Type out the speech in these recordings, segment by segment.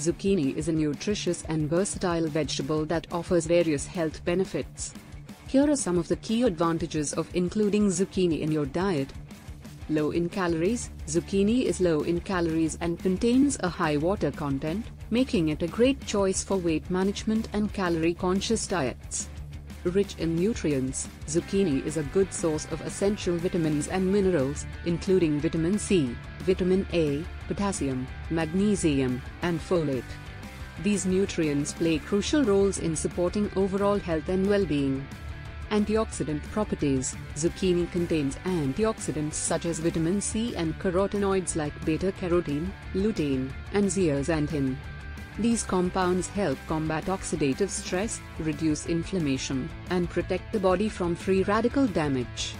Zucchini is a nutritious and versatile vegetable that offers various health benefits. Here are some of the key advantages of including zucchini in your diet. Low in calories, zucchini is low in calories and contains a high water content, making it a great choice for weight management and calorie-conscious diets. Rich in nutrients, zucchini is a good source of essential vitamins and minerals, including vitamin C, vitamin A, potassium, magnesium, and folate. These nutrients play crucial roles in supporting overall health and well-being. Antioxidant properties Zucchini contains antioxidants such as vitamin C and carotenoids like beta-carotene, lutein, and zeaxanthin. These compounds help combat oxidative stress, reduce inflammation, and protect the body from free radical damage.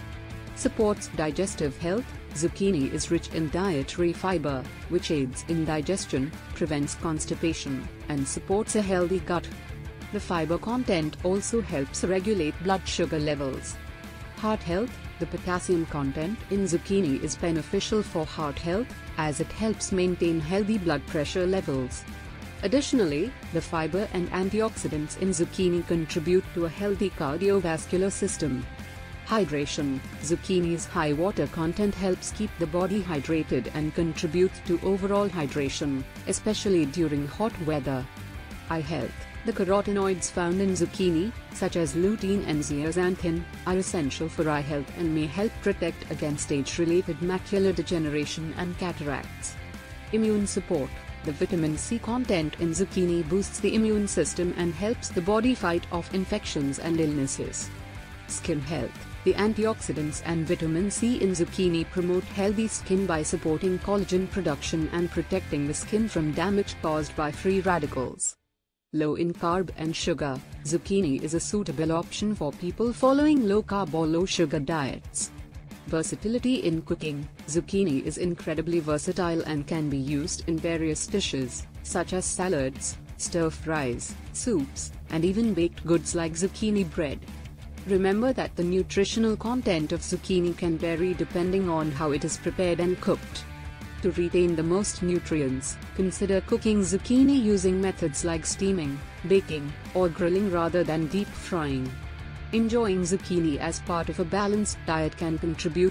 Supports digestive health Zucchini is rich in dietary fiber, which aids in digestion, prevents constipation, and supports a healthy gut. The fiber content also helps regulate blood sugar levels. Heart health The potassium content in zucchini is beneficial for heart health, as it helps maintain healthy blood pressure levels. Additionally, the fiber and antioxidants in zucchini contribute to a healthy cardiovascular system. Hydration Zucchini's high water content helps keep the body hydrated and contributes to overall hydration, especially during hot weather. Eye health The carotenoids found in zucchini, such as lutein and zeaxanthin, are essential for eye health and may help protect against age-related macular degeneration and cataracts. Immune support the vitamin C content in zucchini boosts the immune system and helps the body fight off infections and illnesses. Skin health The antioxidants and vitamin C in zucchini promote healthy skin by supporting collagen production and protecting the skin from damage caused by free radicals. Low in carb and sugar, zucchini is a suitable option for people following low carb or low sugar diets. Versatility in cooking Zucchini is incredibly versatile and can be used in various dishes, such as salads, stir-fries, soups, and even baked goods like zucchini bread. Remember that the nutritional content of zucchini can vary depending on how it is prepared and cooked. To retain the most nutrients, consider cooking zucchini using methods like steaming, baking, or grilling rather than deep frying. Enjoying zucchini as part of a balanced diet can contribute